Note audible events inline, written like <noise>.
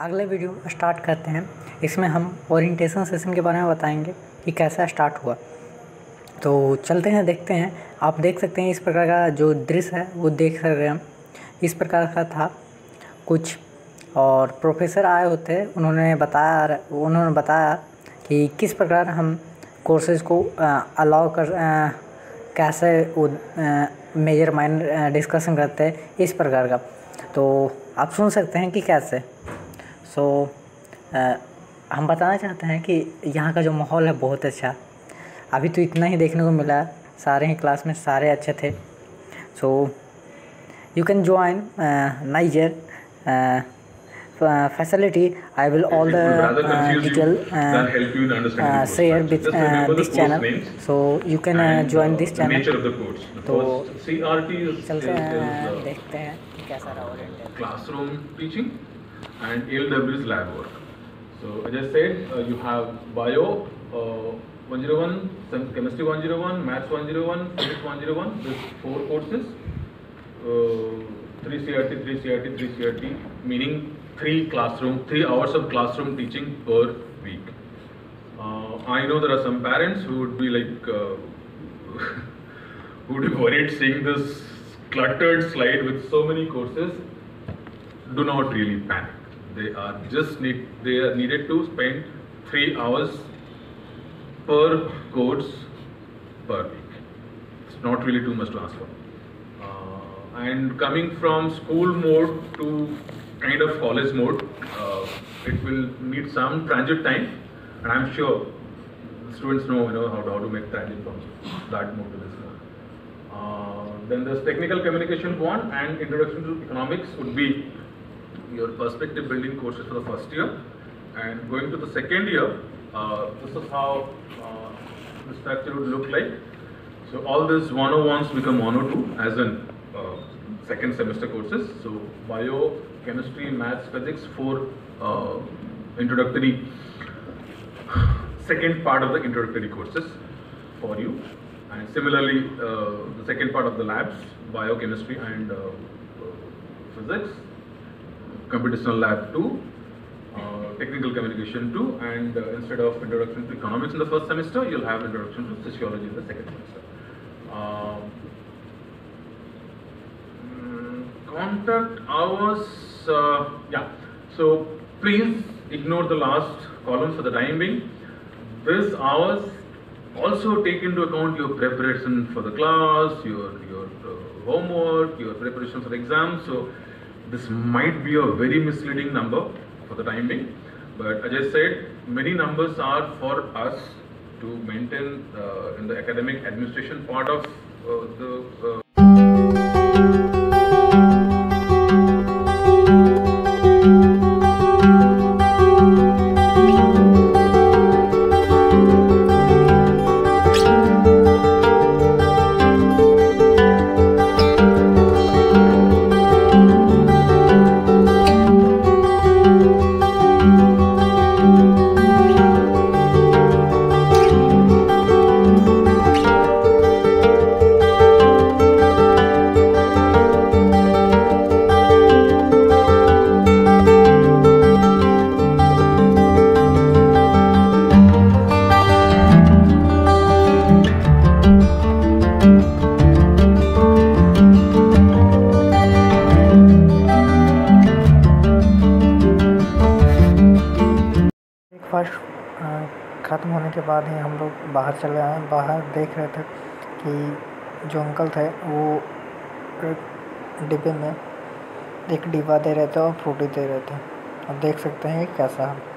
अगले video start करते हैं। इसमें हम ओरिएंटेशन सेशन के बारे में बताएँगे कि कैसा स्टार्ट हुआ। तो चलते हैं देखते हैं। आप देख सकते हैं इस प्रकार का जो दृश्य है वो देख सकते हैं इस प्रकार का था कुछ। और प्रोफेसर आए होते उन्होंने बताया उन्होंने बताया कि किस प्रकार हम कोर्सेज़ को अलाउ कर आ, कैसे मेजर माइंड डिस्कशन करते हैं इस प्रकार का। तो आप सुन सकते हैं कि कैसे। सो so, हम बताना चाहते हैं कि यहाँ का जो माहौल है बहुत अच्छा। अभी तो इतना ही देखने को मिला सारे ही क्लास में सारे अच्छे थे। So you can join Niger facility I will all detail detail share this channel so you can join this channel तो चलते हैं देखते हैं कैसा रहा classroom teaching and LW is lab work. So as I said, uh, you have bio uh, 101, some chemistry 101, maths 101, physics 101. This four courses, uh, three CRT, three CRT, three CRT, meaning three classroom, three hours of classroom teaching per week. Uh, I know there are some parents who would be like. Uh, <laughs> who would be worried seeing this cluttered slide with so many courses do not really panic they are just need they are needed to spend 3 hours per course per week. It's not really too much to ask for. Uh, and coming from school mode to kind of college mode uh, it will need some transit time. And i'm sure students know you know how to, how to make transit from that mode to this mode. Uh, then there's technical communication one and introduction to economics would be your perspective building courses for the first year. And going to the second year, uh, this is how uh, the structure would look like. So all these 101s become 102 as in uh, second semester courses. So bio, chemistry, maths, physics, four uh, introductory, second part of the introductory courses for you. And similarly, uh, the second part of the labs, biochemistry and uh, physics, computational lab 2, uh, technical communication 2, and uh, instead of introduction to economics in the first semester, you'll have introduction to sociology in the second semester. Um, mm, contact hours, uh, yeah. So please ignore the last column for the time being. This hours also take into account your preparation for the class, your your uh, homework, your preparation for the exam. So this might be a very misleading number for the time being. But as I said, many numbers are for us to maintain uh, in the academic administration part of uh, the होने के बाद ही हम लोग बाहर चले आए। बाहर देख रहे थे कि जो अंकल थे, वो डिब्बे में एक डिब्बा दे रहे थे और फ्रूटी दे रहे थे। अब देख सकते हैं कैसा है।